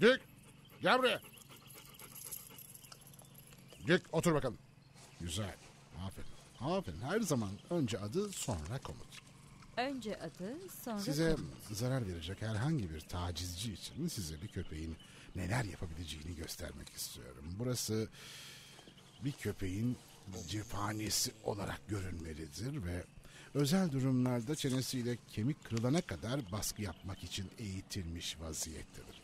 Dük gel buraya. Dük otur bakalım. Güzel. Aferin. Aferin. Her zaman önce adı sonra komut. Önce adı sonra Size komut. zarar verecek herhangi bir tacizci için size bir köpeğin neler yapabileceğini göstermek istiyorum. Burası bir köpeğin cephanesi olarak görünmelidir ve özel durumlarda çenesiyle kemik kırılana kadar baskı yapmak için eğitilmiş vaziyettedir.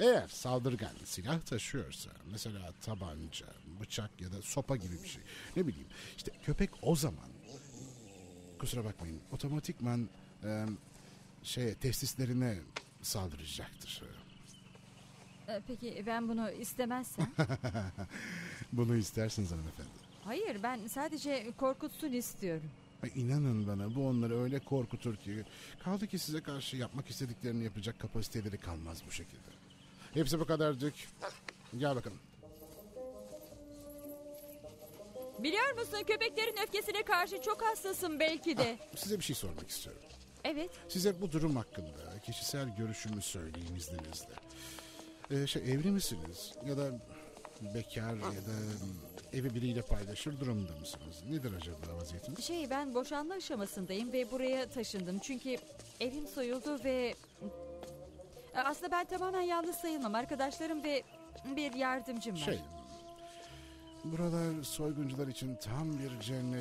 Eğer saldırgan silah taşıyorsa mesela tabanca, bıçak ya da sopa gibi bir şey ne bileyim işte köpek o zaman kusura bakmayın otomatikman e, şey testislerine saldıracaktır. Peki ben bunu istemezsem? Bunu istersiniz hanımefendi. Hayır ben sadece korkutsun istiyorum. Ay, İnanın bana bu onları öyle korkutur ki kaldı ki size karşı yapmak istediklerini yapacak kapasiteleri kalmaz bu şekilde. Hepsi bu kadar Dük. Gel bakalım. Biliyor musun köpeklerin öfkesine karşı çok hassasım belki de. Size bir şey sormak istiyorum. Evet. Size bu durum hakkında kişisel görüşümü söyleyeyim izninizle. Ee, şey evli misiniz ya da bekar ya da evi biriyle paylaşır durumda mısınız? Nedir acaba vaziyetiniz? Şey ben boşanma aşamasındayım ve buraya taşındım. Çünkü evim soyuldu ve... E, Aslında ben tamamen yalnız sayılmam. Arkadaşlarım ve bir yardımcım var. Şey, buralar soyguncular için tam bir cennet